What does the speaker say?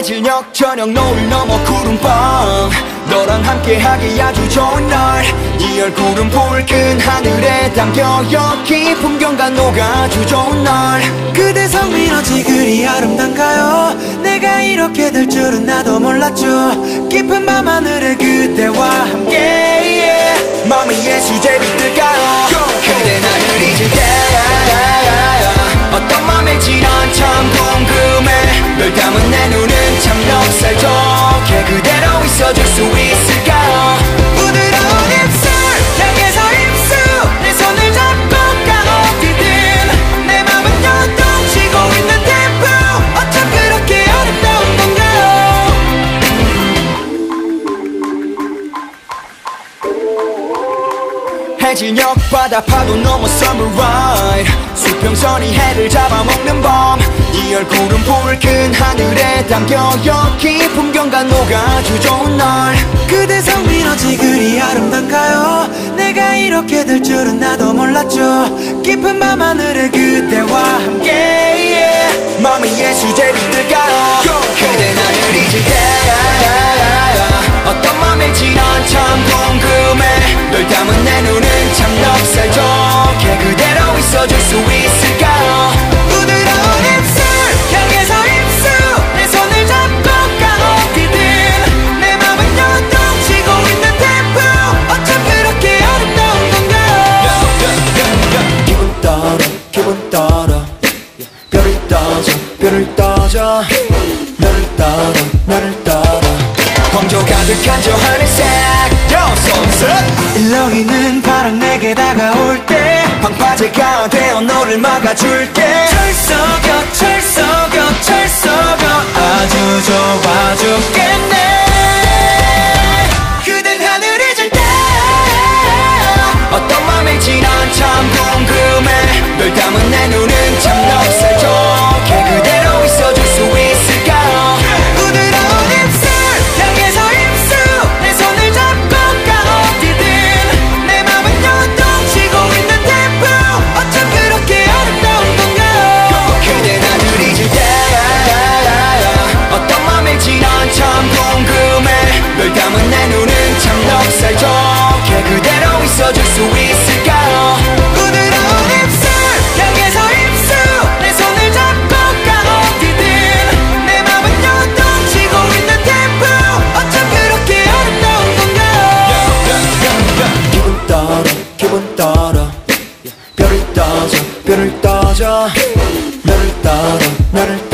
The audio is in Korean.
해질녘 저녁 노을 넘어 구름밤. 너랑 함께하기 아주 좋은 날 네 얼굴은 붉은 하늘에 담겨 여기 풍경과 녹아주 좋은 날. 그대 성민 어찌 그리 아름단가요? 내가 이렇게 될 줄은 나도 몰랐죠. 깊은 밤하늘에 그대와 함께 yeah. 마음이 예수제 빛들까요 있어줄 수 있을까요 부드러운 입술 향해서 입술 내 손을 잡고 가 어디든 내 맘은 요동치고 있는 템포. 어쩜 그렇게 아름다운 건가요 해질녘 바다 파도 넘어 summer ride 수평선이 해를 잡아먹는 밤네 얼굴은 붉은 하늘에 담겨 여기 풍경과 녹아주 좋은 날. 그대 성민 어찌 그리 아름단가요? 내가 이렇게 될 줄은 나도 몰랐죠. 깊은 밤하늘에 그대와 함께 yeah. 마음이 예수제 빛들까요? 그대 나를 잊을 때. 어떤 맘일지 난참 궁금해. 널 담은 내 눈은 참 넉살적해 그대로 있어줄 수 있을 떠줘 별을 떠줘. 너를 따라 너를 따라 황조 가득한 저 하늘색. 일렁이는 바람 내게 다가올 때 방파제가 되어 너를 막아줄게. 철석여 철석여 철석여. 아주 좋아 죽겠 너를 따라 너를